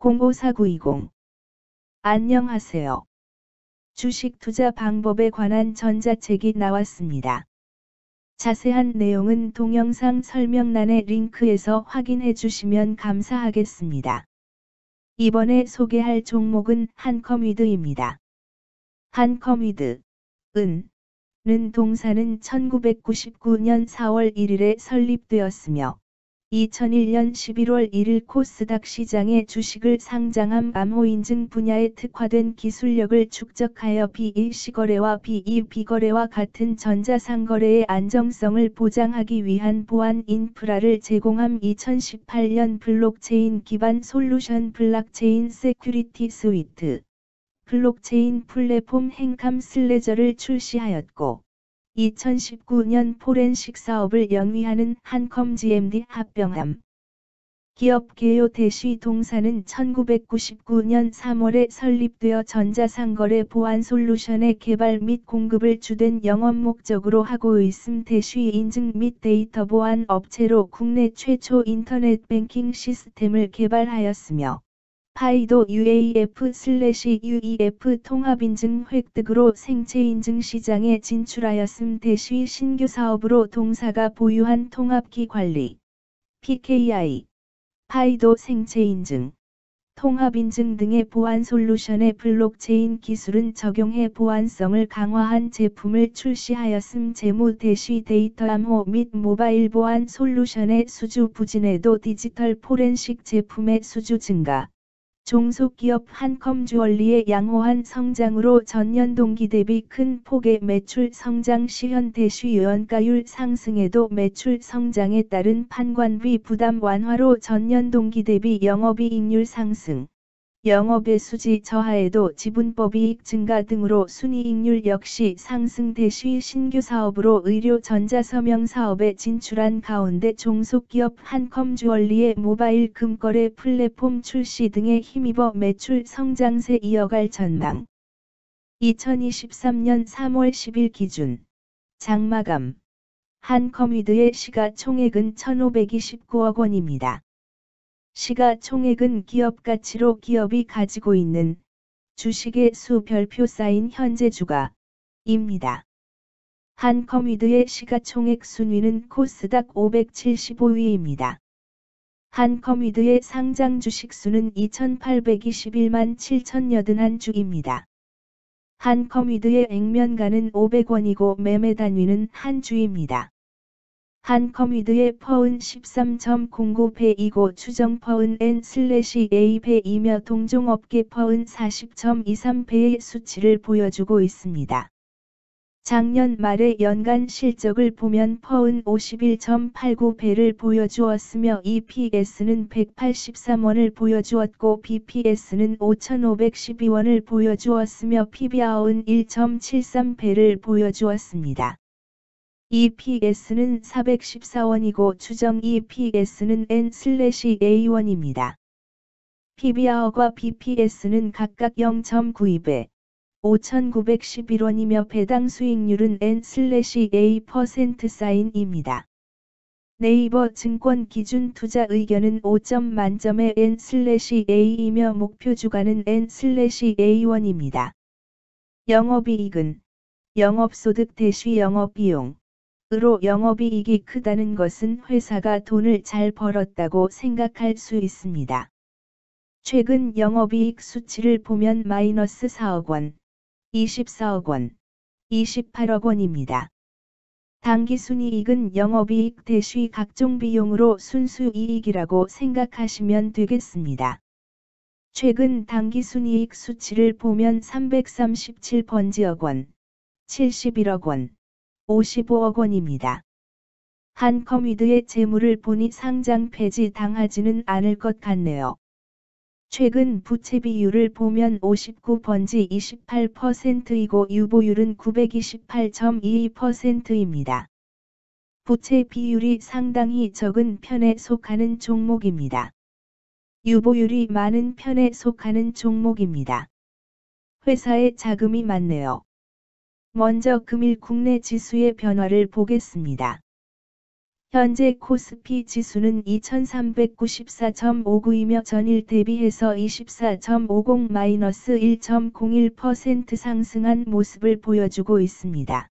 05420 안녕하세요. 주식 투자 방법에 관한 전자책이 나왔습니다. 자세한 내용은 동영상 설명란의 링크에서 확인해 주시면 감사하겠습니다. 이번에 소개할 종목은 한컴위드입니다. 한컴위드, 은, 는 동사는 1999년 4월 1일에 설립되었으며 2001년 11월 1일 코스닥 시장에 주식을 상장함 암호인증 분야에 특화된 기술력을 축적하여 B2C 거래와 B2B 거래와 같은 전자상거래의 안정성을 보장하기 위한 보안 인프라를 제공함 2018년 블록체인 기반 솔루션 블록체인 Security Suite 블록체인 플랫폼 Hancom SLedger를 출시하였고 2019년 포렌식 사업을 영위하는 한컴 GMD 합병함. 기업 개요 대시 동사는 1999년 3월에 설립되어 전자상거래 보안 솔루션의 개발 및 공급을 주된 영업 목적으로 하고 있음 대시 인증 및 데이터 보안 업체로 국내 최초 인터넷 뱅킹 시스템을 개발하였으며 FIDO UAF/U2F 통합인증 획득으로 생체인증 시장에 진출하였음 대시 신규 사업으로 동사가 보유한 통합 키 관리, PKI, FIDO 생체인증, 통합인증 등의 보안 솔루션에 블록체인 기술을 적용해 보안성을 강화한 제품을 출시하였음 재무 대시 데이터 암호 및 모바일 보안 솔루션의 수주 부진에도 디지털 포렌식 제품의 수주 증가. 종속기업 한컴 주얼리의 양호한 성장으로 전년 동기 대비 큰 폭의 매출 성장 시현 대시 연가율 상승에도 매출 성장에 따른 판관비 부담 완화로 전년 동기 대비 영업이익률 상승. 영업의 수지 저하에도 지분법이익 증가 등으로 순이익률 역시 상승 대시 신규 사업으로 의료 전자 서명 사업에 진출한 가운데 종속기업 한컴 주얼리의 모바일 금거래 플랫폼 출시 등에 힘입어 매출 성장세 이어갈 전망. 2023년 3월 10일 기준 장마감 한컴위드의 시가총액은 1,529억 원입니다. 시가총액은 기업 가치로 기업이 가지고 있는 주식의 수 별표 쌓인 현재 주가입니다. 한컴위드의 시가총액 순위는 코스닥 575위입니다. 한컴위드의 상장 주식 수는 2821만 7,081주입니다. 한컴위드의 액면가는 500원이고 매매 단위는 한 주입니다. 한컴위드의 퍼은 13.09배이고 추정 퍼은 N/A배이며 동종업계 퍼은 40.23배의 수치를 보여주고 있습니다. 작년 말의 연간 실적을 보면 퍼은 51.89배를 보여주었으며 EPS는 183원을 보여주었고 BPS는 5,512원을 보여주었으며 PBR은 1.73배를 보여주었습니다. EPS는 414원이고 추정 EPS는 N/A1입니다. PBR과 BPS는 각각 0.92배, 5,911원이며 배당 수익률은 N/A% 사인입니다. 네이버 증권 기준 투자 의견은 5점 만점의 N/A이며 목표 주가는 N/A1입니다. 영업이익은 영업소득 대시 영업비용 으로 영업이익이 크다는 것은 회사가 돈을 잘 벌었다고 생각할 수 있습니다. 최근 영업이익 수치를 보면 마이너스 4억 원, 24억 원, 28억 원입니다. 당기순이익은 영업이익 대시 각종 비용으로 순수이익이라고 생각하시면 되겠습니다. 최근 당기순이익 수치를 보면 337번지억 원, 71억 원, 55억 원입니다. 한컴위드의 재물을 보니 상장 폐지 당하지는 않을 것 같네요. 최근 부채 비율을 보면 59번지 28%이고 유보율은 928.22%입니다. 부채 비율이 상당히 적은 편에 속하는 종목입니다. 유보율이 많은 편에 속하는 종목입니다. 회사에 자금이 많네요. 먼저 금일 국내 지수의 변화를 보겠습니다. 현재 코스피 지수는 2394.59이며 전일 대비해서 24.50-1.01% 상승한 모습을 보여주고 있습니다.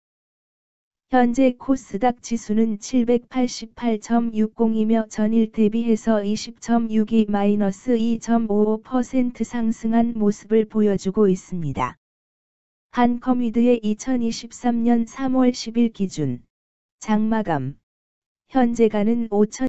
현재 코스닥 지수는 788.60이며 전일 대비해서 20.62-2.55% 상승한 모습을 보여주고 있습니다. 한커뮤드의 2023년 3월 10일 기준. 장마감. 현재가는 5천